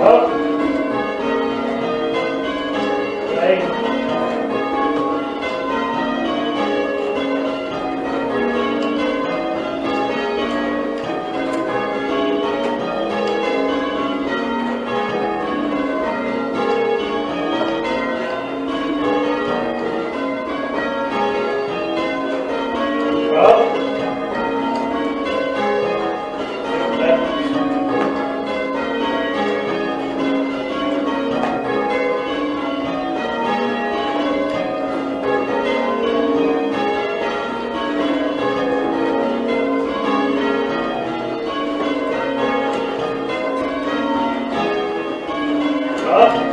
Welcome. Huh?